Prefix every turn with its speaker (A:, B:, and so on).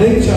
A: Leggi